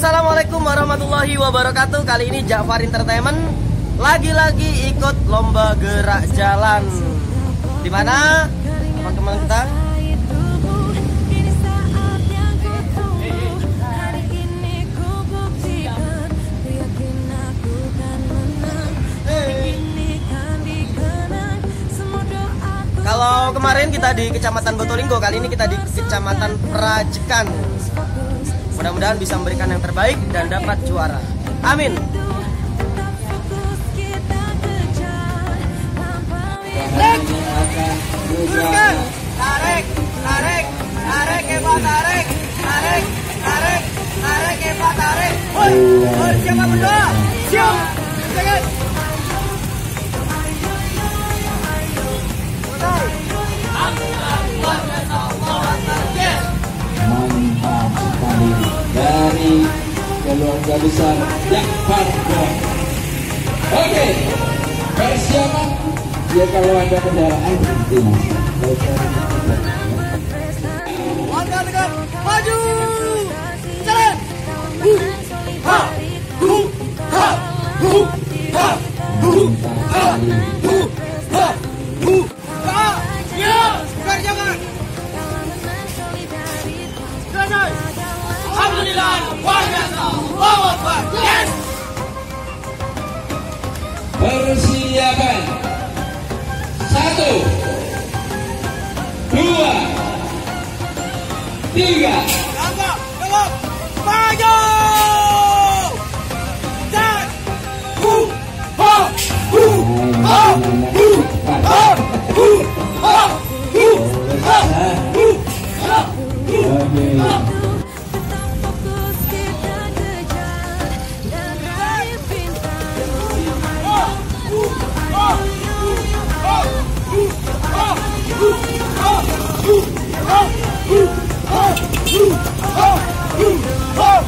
Assalamualaikum warahmatullahi wabarakatuh. Kali ini Jafar Entertainment Lagi-lagi ikut lomba gerak jalan. Di mana teman-teman kita. Kalau kemarin kita di Kecamatan Botolinggo, kali ini kita di Kecamatan Prajekan. Mudah-mudahan bisa memberikan yang terbaik dan dapat juara. Amin. Tarik, tarik, tarik, tarik, Eva, tarik, tarik, tarik, tarik, Eva, tarik. Hoi, hoi, siapa berdua? Siap, jangan. Keluarga besar yang. Oke, persiapan ya kalau ada kendaraan berhenti mas. Warga dekat, maju, jalan. Hu, ha, hu, ha, hu, ha, hu, ha, Diga. Oh!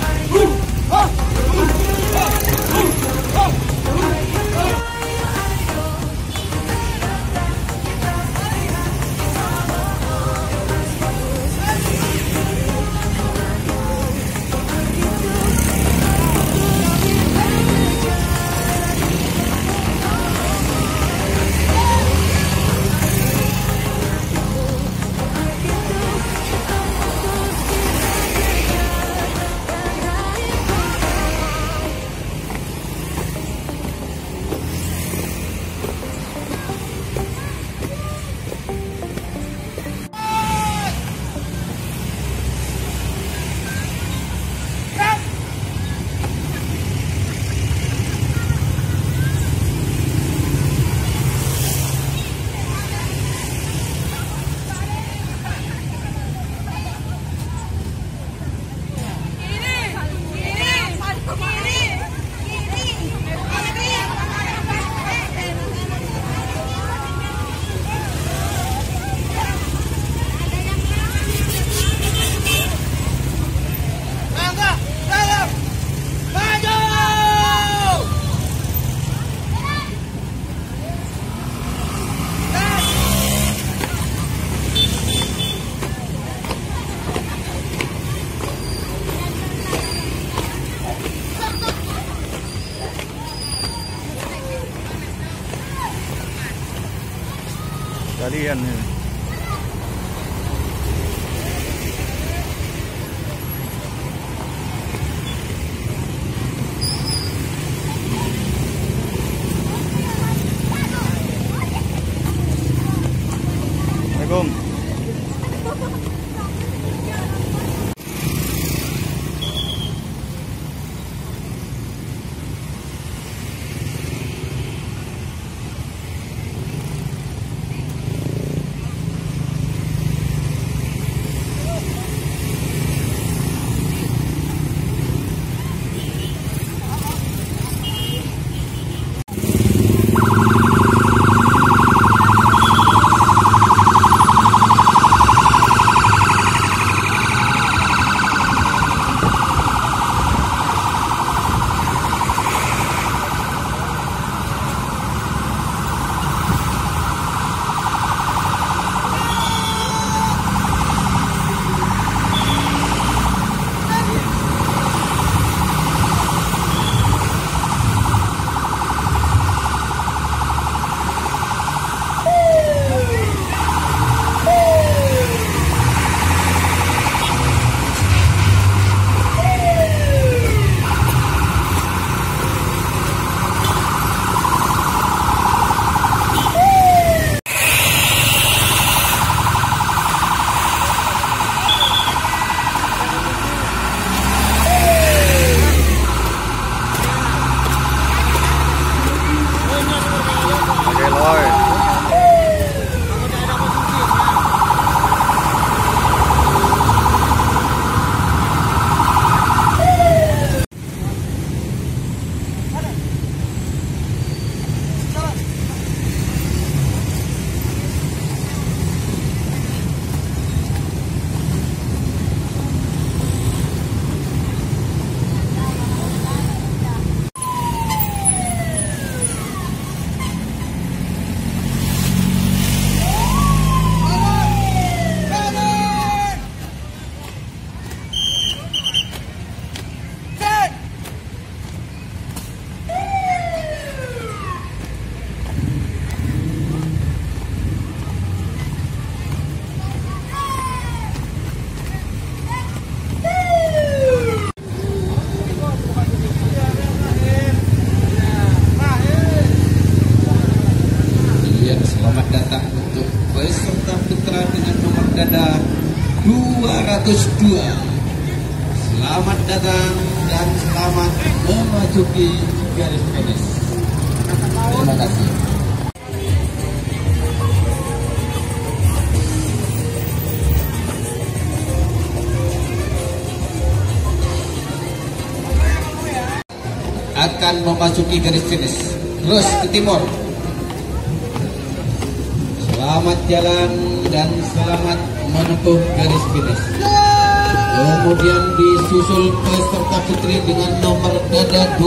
Kalian ini. selamat datang untuk peserta putra dengan nomor dada 202. Selamat datang dan selamat memasuki garis finish. Terima kasih. akan memasuki garis finish. Terus ke timur, Selamat jalan dan selamat menempuh garis finish. Kemudian disusul peserta putri dengan nomor dada 2.